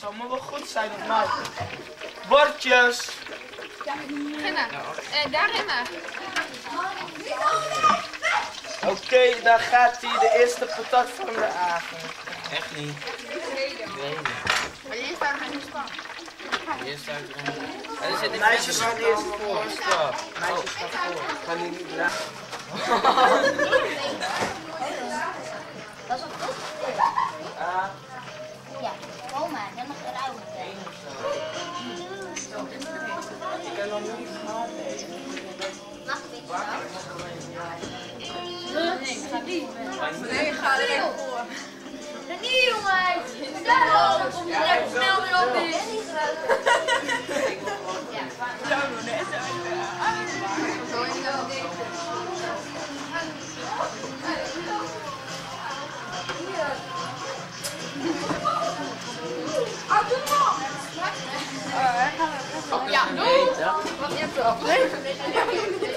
Zou maar wel goed zijn of nou? Bordjes! Beginnen. Eh, daarin maar. Oké, daar gaat hij, de eerste patat van de avond. Echt niet. Maar eerst daar gaan we staan. Eerst uit de En er zit een Meisjes gaan eerst voor. Meisjes gaan voor. Gaan die niet dragen. ik heb nog niet gehad. Mag een beetje zo. Nee, ga er voor. Nee, er echt snel weer op in. Doe.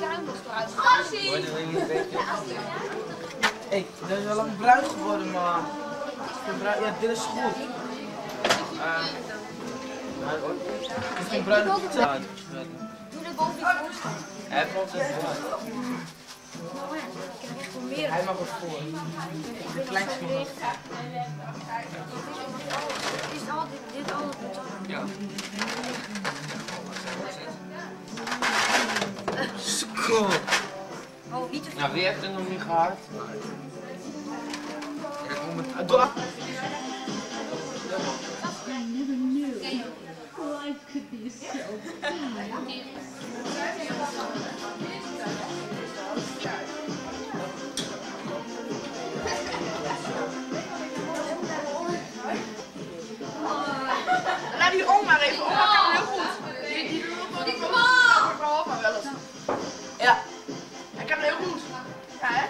Kruimels eruit. Worden we niet een beetje... Hé, dat is wel lang bruin geworden. Ik bruin- Ja, dit is goed. Ik het is wel- Doe er boven die voorstel. Hij ons het Hij mag het voor. De kleinste mag Is dit, alles beton? Ja. School. Oh, niet te veel. Nou, wie heeft het nog niet gehad? Doe Life Laat die oma maar even. Oma kan heel goed. Die, die doet die oma wel eens. Ja. Hij kan heel goed. Ja, hè?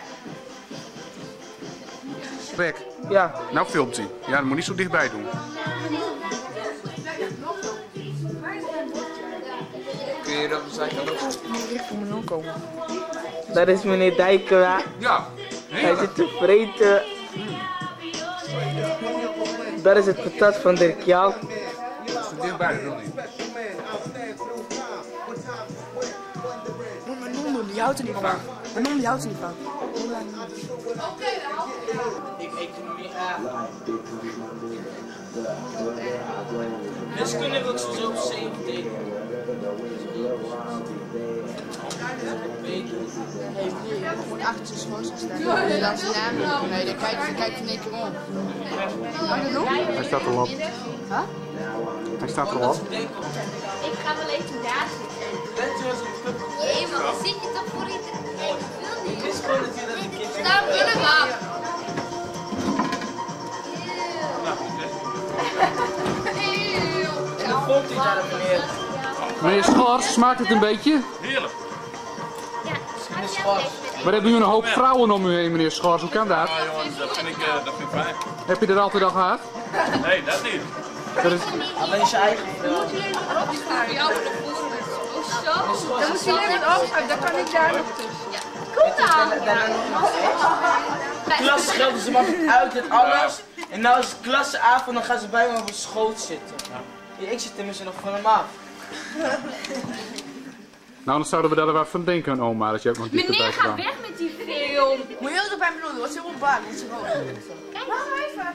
Rick, Ja. nou filmt hij. Ja, dat moet niet zo dichtbij doen. Dat de zijkant ook? Dat is meneer Dijkera. Ja, Hij zit te vreten. Dat is het patat van Dirk Jaal. zo dichtbij, wil niet. Mijn non doen, die houdt er niet van. Mijn non die houdt er niet van. Ik economie A. Wiskunde wil ik zo op 17. Gewoon achter zijn schoorsteen staan. Dus dan zijn naam niet. Nee, dan kijkt hij kijkt in één keer om. Hij staat erop. Hij staat erop. Ik ga wel even daar zitten. Bent u als een club? Nee, maar zit je toch voor iedereen? Nee, ik wil niet. Dat een keer binnen maar. En dan vond hij daar meneer. Meneer Schors, smaakt het een beetje? Heerlijk. Ja, ook even. Maar hebben u een hoop vrouwen om u heen, meneer Schors? Hoe kan dat? Ja, jongens, dat vind ik, eh, dat vind ik fijn. Heb je dat altijd al gehad? Nee, dat niet. Dat is, Alleen zijn eigen vrouw. Dan moet je alleen maar opschrijven. Dan kan ik daar nog tussen. Kom dan. Klasgeld, dus ze mag uit en alles. En nou is het klasseavond, dan gaan ze bij me op een schoot zitten. Ja, ik zit tenminste nog van hem af. nou, dan zouden we daar wel van denken, oma, dat je ook nog dichterbij Meneer, ga weg met die film. Moet je heel bij doen, wat is heel bang. Dat is gewoon. Kijk eens even.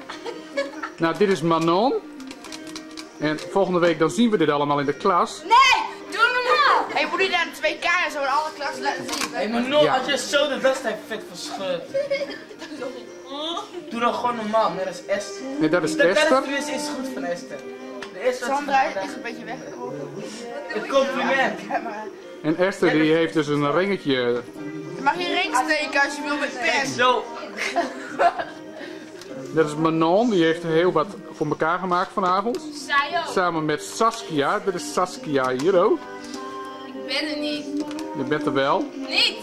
Nou, dit is Manon. En volgende week dan zien we dit allemaal in de klas. Nee, je moet niet naar de 2K en zo en alle klassen laten zien. Hé, maar no, Ja. als je zo de wedstrijd vet verscheurt. Doe dan gewoon normaal, net als Esther. Nee, dat is Dat, dat is Esther. tenminste iets goed van Esther. De Sandra is een beetje weggekomen. Een compliment. En Esther die heeft dus een ringetje. Je mag je ring steken als je wil met pers. Zo. Dat is Manon, die heeft heel wat voor elkaar gemaakt vanavond. Zij ook. Samen met Saskia. Dit is Saskia hier ook. Ik ben er niet. Je bent er wel. Niet!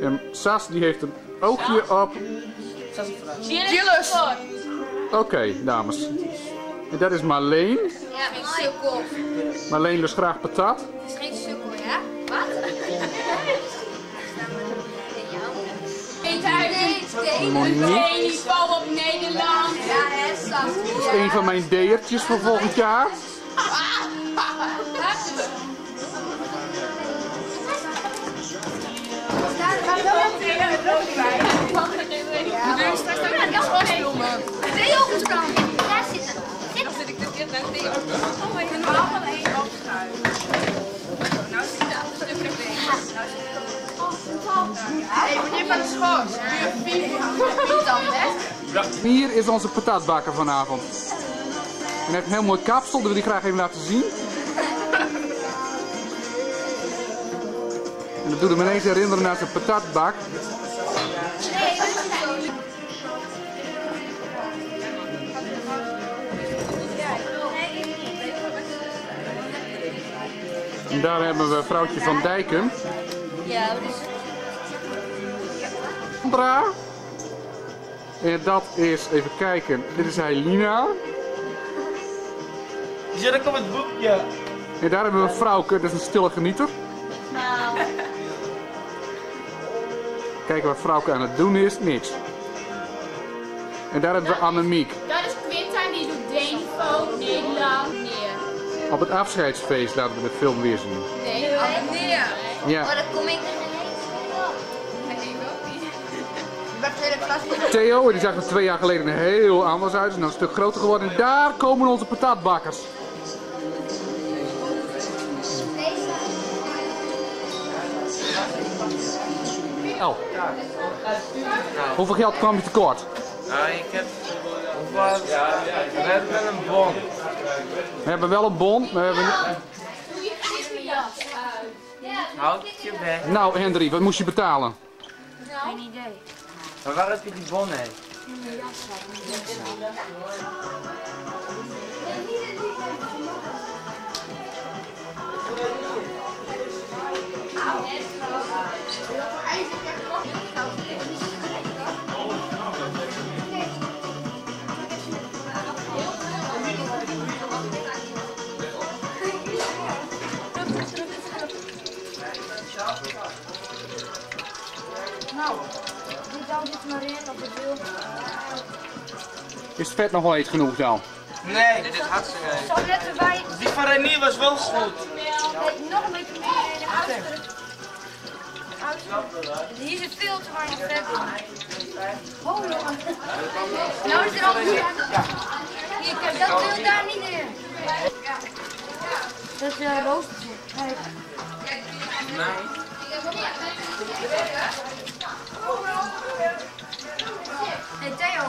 En Sas die heeft een oogje op. Een vraag. Gilles. Oké, dames. En dat is Marleen. Ja, geen sukkel. Marleen lust graag patat. Het is geen sukkel, ja? Wat? Monique. op Nederland. Ja, hè, Sas. Dat is een van mijn deertjes voor volgend jaar. Hier is onze patatbakker vanavond. En hij een heel mooi kapsel, dat wil ik graag even laten zien. En dat doet hem ineens herinneren naar zijn patatbak. En daar hebben we vrouwtje van Dijken. Ja, wat is Sandra. En dat is, even kijken, dit is Helena. Zit ik op het boekje. En daar hebben we Vrouwke, dat is een stille genieter. Kijken wat Vrouwke aan het doen is, niks. En daar hebben we Annemiek. Dat is Quinta, die doet Devo, Nederland, neer. Op het afscheidsfeest laten we de film weer zien. Nee, neer. Ja. Maar dan kom ik er Theo, die zag er twee jaar geleden heel anders uit, is nou een stuk groter geworden. En daar komen onze patatbakkers. El. Hoeveel geld kwam je tekort? Nou, ik heb... Hoeveel... We hebben wel een bon. We hebben wel een bon. We hebben... Houd je weg. Nou Hendrik, wat moest je betalen? Geen idee. Maar waar heb je die bon heen? Is het vet nog wel heet genoeg dan? Nee, dit is hartstikke heet. Zo. Die van Renier was wel goed. Nog een beetje meer in de oudste. Hier zit veel te weinig vet. Oh. Nou is er al Hier, kijk, dat wil daar niet in. Dat is een roostertje. Kijk. Hey Theo.